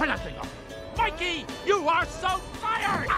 Turn that thing off. Mikey, you are so fired!